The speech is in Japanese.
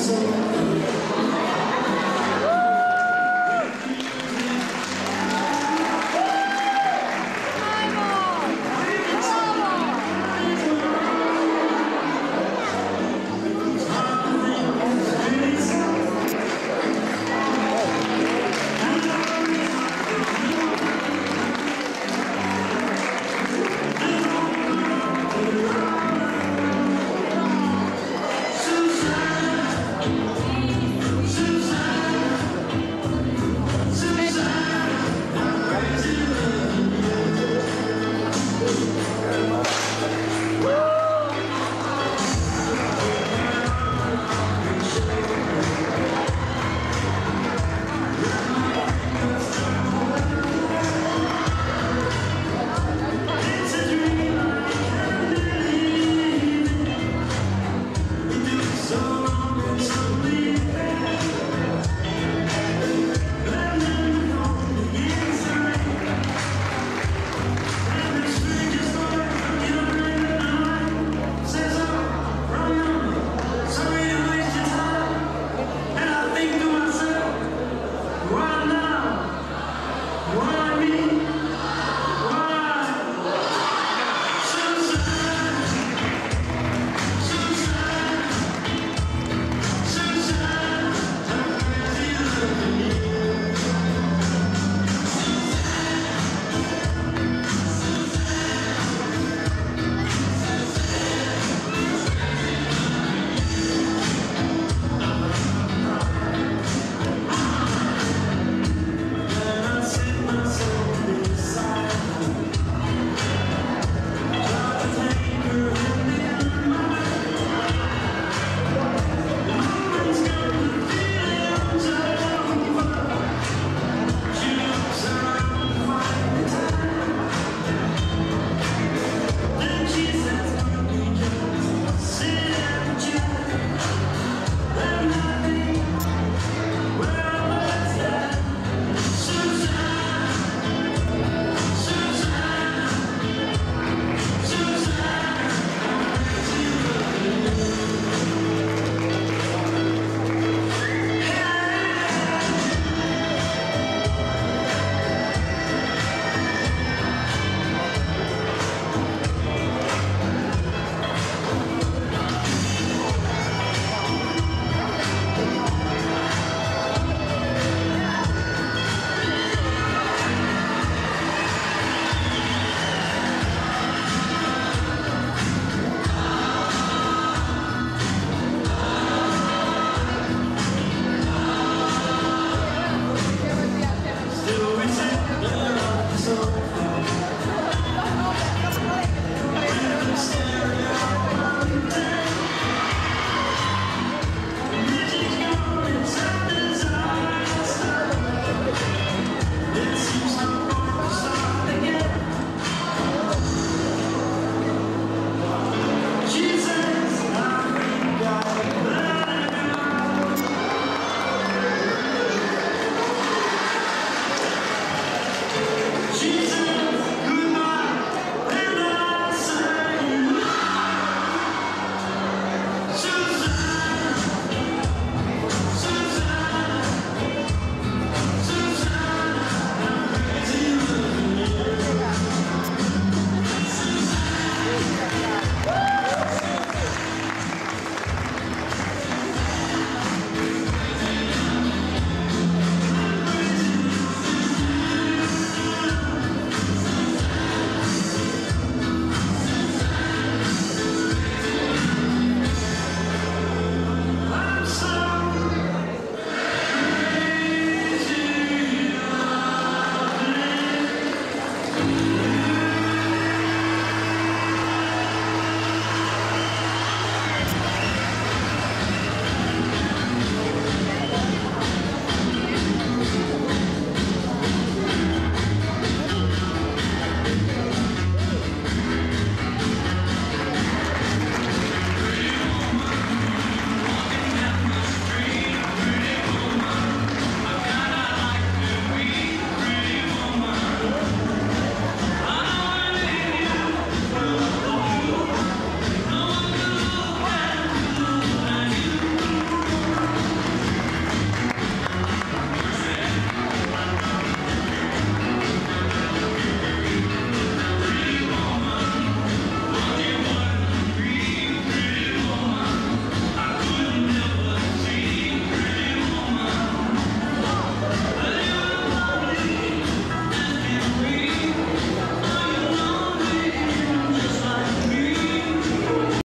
そう